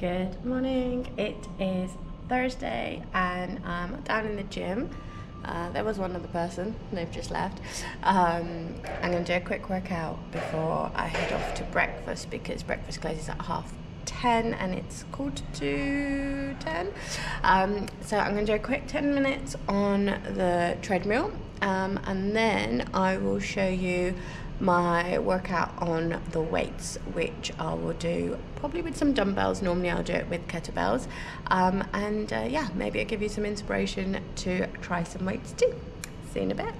Good morning. It is Thursday and I'm down in the gym. Uh, there was one other person, they've just left. Um, I'm going to do a quick workout before I head off to breakfast because breakfast closes at half 10 and it's quarter to 10. Um, so I'm going to do a quick 10 minutes on the treadmill um, and then I will show you my workout on the weights, which I will do probably with some dumbbells. Normally, I'll do it with kettlebells. Um, and uh, yeah, maybe it'll give you some inspiration to try some weights too. See you in a bit.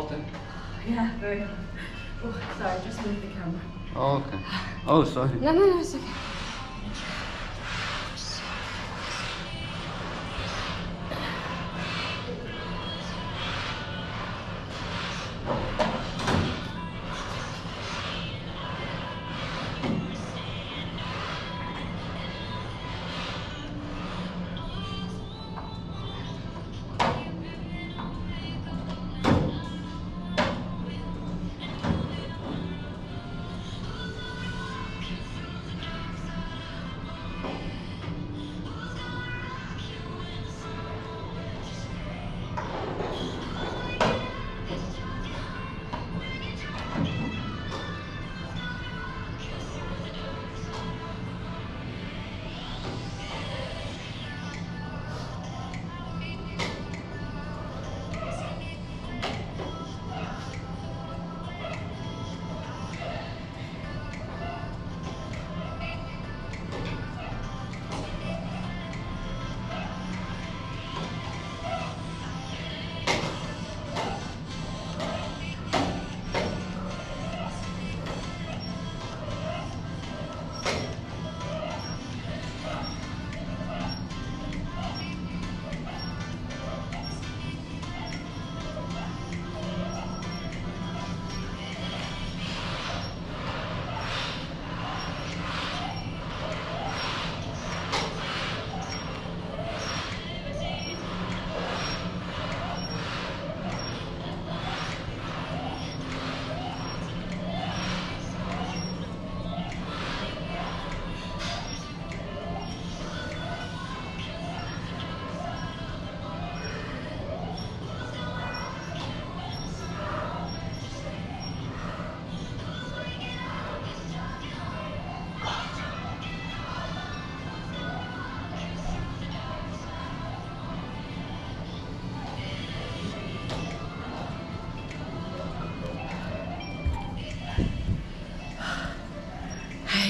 Hot in? Uh, yeah, very hot. Oh, sorry, just moved the camera. Oh, okay. Oh, sorry. No, no, no, it's okay.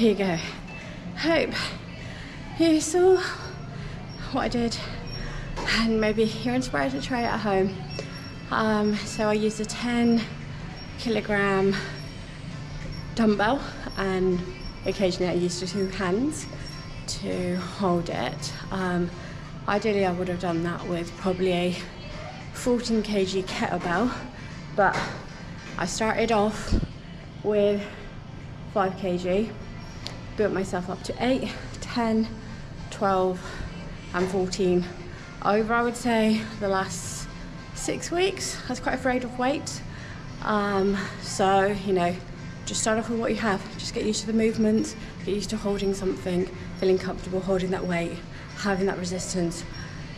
There you go. Hope you saw what I did and maybe you're inspired to try it at home. Um, so I used a 10 kilogram dumbbell and occasionally I used two hands to hold it. Um, ideally I would have done that with probably a 14 kg kettlebell but I started off with 5 kg built myself up to 8, 10, 12 and 14 over I would say the last six weeks. I was quite afraid of weight. Um, so, you know, just start off with what you have. Just get used to the movements, get used to holding something, feeling comfortable holding that weight, having that resistance,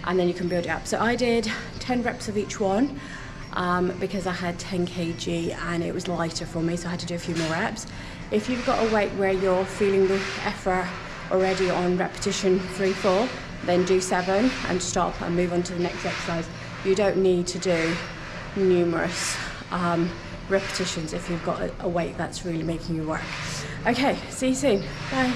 and then you can build it up. So I did 10 reps of each one um, because I had 10 kg and it was lighter for me, so I had to do a few more reps. If you've got a weight where you're feeling the effort already on repetition three, four, then do seven and stop and move on to the next exercise. You don't need to do numerous um, repetitions if you've got a, a weight that's really making you work. Okay, see you soon. Bye.